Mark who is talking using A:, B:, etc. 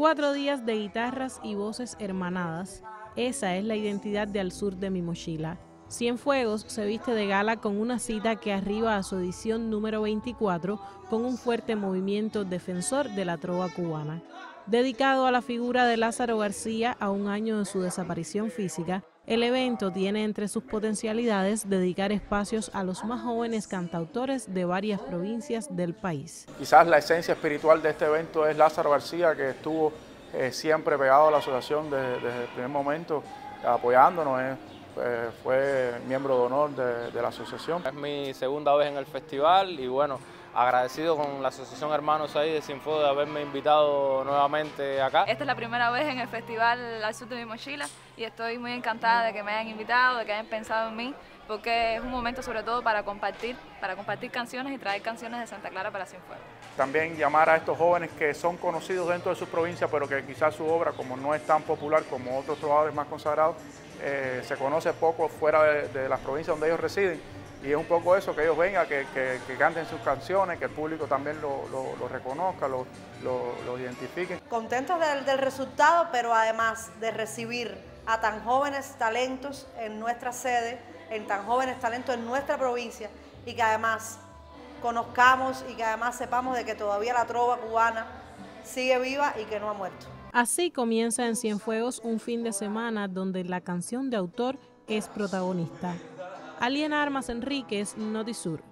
A: Cuatro días de guitarras y voces hermanadas. Esa es la identidad de Al Sur de mi mochila. Cienfuegos se viste de gala con una cita que arriba a su edición número 24 con un fuerte movimiento defensor de la trova cubana. Dedicado a la figura de Lázaro García a un año de su desaparición física, el evento tiene entre sus potencialidades dedicar espacios a los más jóvenes cantautores de varias provincias del país.
B: Quizás la esencia espiritual de este evento es Lázaro García, que estuvo eh, siempre pegado a la asociación desde, el primer momento, apoyándonos. Eh, eh, fue miembro de honor de, de la asociación.
C: Es mi segunda vez en el festival y bueno, agradecido con la Asociación Hermanos ahí de Sinfo de haberme invitado nuevamente acá.
D: Esta es la primera vez en el festival Al Sur de mi Mochila y estoy muy encantada de que me hayan invitado, de que hayan pensado en mí, porque es un momento sobre todo para compartir, para compartir canciones y traer canciones de Santa Clara para Cienfuegos.
B: También llamar a estos jóvenes que son conocidos dentro de su provincia, pero que quizás su obra, como no es tan popular como otros trovadores más consagrados, eh, se conoce poco fuera de las provincias donde ellos residen y es un poco eso, que ellos vengan, que, canten sus canciones, que el público también lo, reconozca, lo, lo, identifique.
E: Contentos del, del, resultado, pero además de recibir a tan jóvenes talentos en nuestra sede, en tan jóvenes talentos en nuestra provincia y que además conozcamos y que además sepamos de que todavía la trova cubana sigue viva y que no ha muerto.
A: Así comienza en Cienfuegos un fin de semana donde la canción de autor es protagonista. Aliena Armas Enríquez, Notisur.